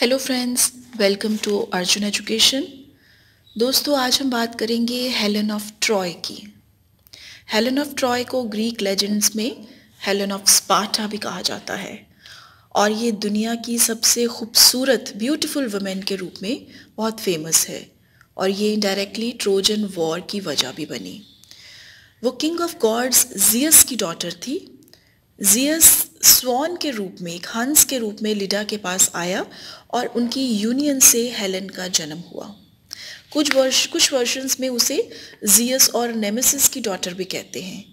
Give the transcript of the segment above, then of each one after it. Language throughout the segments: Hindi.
Hello friends welcome to Arjun education दोस्तों, आज हम बात करेंगे हेलन ऑफ़ ट्रॉय की। हेलन ऑफ़ ट्रॉय को ग्रीक लेजेंड्स में हेलन ऑफ़ स्पार्टा भी कहा जाता है। और ये दुनिया की सबसे खूबसूरत ब्यूटीफुल वुमेन के रूप में बहुत फ़ेमस है। और ये डायरेक्टली ट्रोजन वॉर की वजह भी बनी। वो किंग ऑफ़ गॉड्स जियस की डॉटर थी। जियस स्वॉन के रूप में एक हंस के रूप में लिडा के पास आया और उनकी यूनियन से हेलन का जन्म हुआ। कुछ वर्ष, कुछ वर्षन्स में उसे जियस और नेमेसिस की डॉटर भी कहते हैं।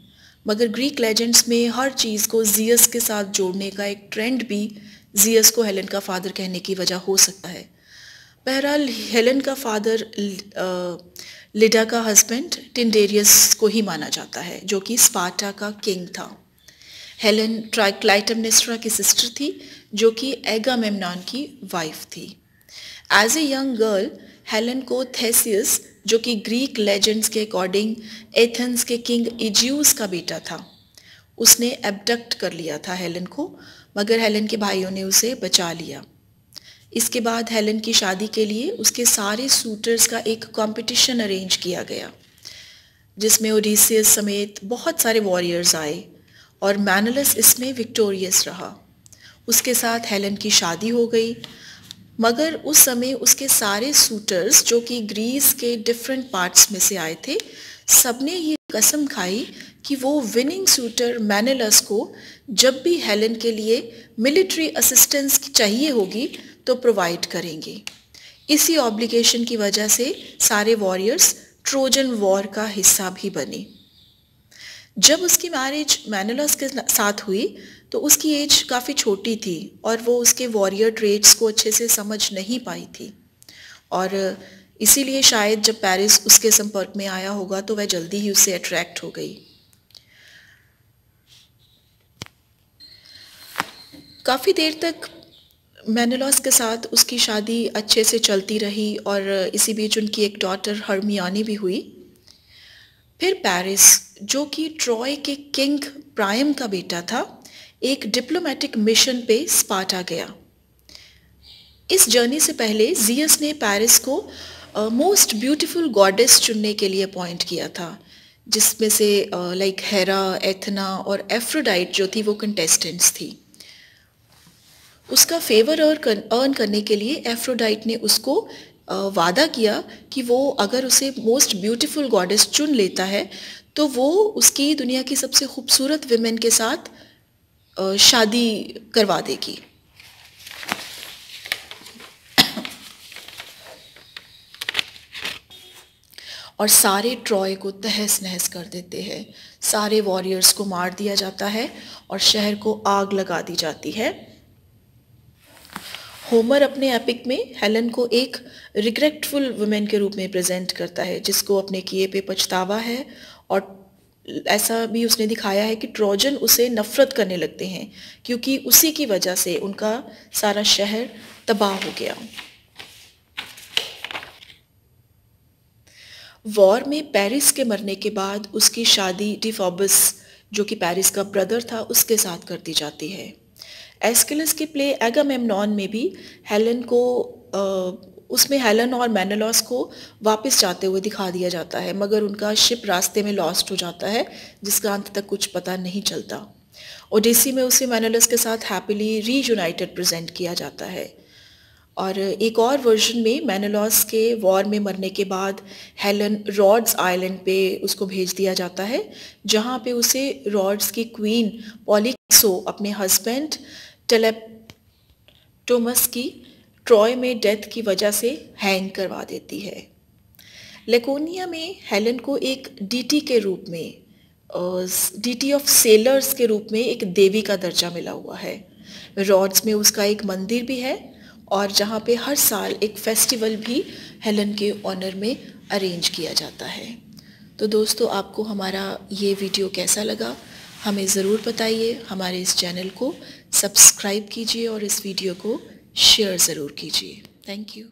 मगर ग्रीक लेजेंड्स में हर चीज़ को जियस के साथ जोड़ने का एक ट्रेंड भी जियस को हेलन का फादर कहने की वजह हो सकता है। बहरहाल हेलन का फादर लिडा का हस्बैंड टिंडेरियस को ही माना जाता है, जो कि स्पार्टा का किंग था। हेलन ट्राइक्लाइटमनेस्ट्रा की सिस्टर थी, जो कि एगा मेमनान की वाइफ थी। As a young girl Helen को थेसियस, जो कि ग्रीक लेजेंड्स के अकॉर्डिंग एथेंस के किंग इज्यूस का बेटा था। उसने एबडक्ट कर लिया था हेलन को, मगर हेलन के भाइयों ने उसे बचा लिया। इसके बाद हेलन की शादी के लिए उसके सारे सूटर्स का एक कंपटीशन अरेंज किया गया, जिसमें ओडिसियस समेत बहुत सारे वॉरियर्स आए। और मैनलस इसमें विक्टोरियस रहा। उसके साथ हेलन की शादी हो गई। मगर उस समय उसके सारे सूटर्स जो कि ग्रीस के डिफरेंट पार्ट्स में से आए थे, सबने ये कसम खाई कि वो विनिंग सूटर मैनलस को, जब भी हेलन के लिए मिलिट्री असिस्टेंस चाहिए होगी तो प्रोवाइड करेंगे। इसी ऑब्लिगेशन की वजह से सारे वॉरियर्स ट्रोजन वॉर का हिस्सा भी बने। जब उसकी मैरिज मैनलस के साथ हुई तो उसकी एज काफ़ी छोटी थी और वो उसके वॉरियर ट्रेड्स को अच्छे से समझ नहीं पाई थी। और इसीलिए शायद जब पेरिस उसके संपर्क में आया होगा तो वह जल्दी ही उससे अट्रैक्ट हो गई। काफ़ी देर तक मैनलॉस के साथ उसकी शादी अच्छे से चलती रही और इसी बीच उनकी एक डॉटर हरमियानी भी हुई। फिर पेरिस, जो कि ट्रॉय के किंग प्रायम का बेटा था, एक डिप्लोमेटिक मिशन पे स्पाटा गया। इस जर्नी से पहले जियस ने पेरिस को मोस्ट ब्यूटीफुल गॉडेस चुनने के लिए अपॉइंट किया था, जिसमें से लाइक हेरा एथना और एफ्रोडाइट जो थी वो कंटेस्टेंट्स थी। उसका फेवर और अर्न करने के लिए एफ्रोडाइट ने उसको वादा किया कि वो अगर उसे मोस्ट ब्यूटीफुल गॉडेस चुन लेता है तो वो उसकी दुनिया की सबसे खूबसूरत विमेन के साथ शादी करवा देगी। और सारे ट्रॉय को तहस नहस कर देते हैं। सारे वॉरियर्स को मार दिया जाता है और शहर को आग लगा दी जाती है। होमर अपने एपिक में हेलन को एक रिग्रेटफुल वुमेन के रूप में प्रेजेंट करता है, जिसको अपने किए पे पछतावा है और ऐसा भी उसने दिखाया है कि ट्रोजन उसे नफ़रत करने लगते हैं, क्योंकि उसी की वजह से उनका सारा शहर तबाह हो गया। वॉर में पेरिस के मरने के बाद उसकी शादी डिफॉबस, जो कि पेरिस का ब्रदर था, उसके साथ कर दी जाती है। एस्किलस के प्ले एगामेमनॉन में भी हेलन को आ, उसमें हेलन और मैनलॉस को वापस जाते हुए दिखा दिया जाता है मगर उनका शिप रास्ते में लॉस्ट हो जाता है जिसका अंत तक कुछ पता नहीं चलता। ओडेसी में उसे मैनलस के साथ हैप्पीली रीयूनाइटेड प्रेजेंट किया जाता है। और एक और वर्जन में मैनलॉस के वॉर में मरने के बाद हेलन रॉड्स आइलैंड पे उसको भेज दिया जाता है, जहाँ पे उसे रॉड्स की क्वीन पॉलिक्सो अपने हस्बैंड टेलेप्टोमस की ट्रॉय में डेथ की वजह से हैंग करवा देती है। लेकोनिया में हेलन को एक डीटी के रूप में डीटी ऑफ़ सेलर्स के रूप में एक देवी का दर्जा मिला हुआ है। रॉड्स में उसका एक मंदिर भी है और जहाँ पे हर साल एक फेस्टिवल भी हेलन के ऑनर में अरेंज किया जाता है। तो दोस्तों, आपको हमारा ये वीडियो कैसा लगा, हमें ज़रूर बताइए। हमारे इस चैनल को सब्सक्राइब कीजिए और इस वीडियो को शेयर ज़रूर कीजिए। Thank you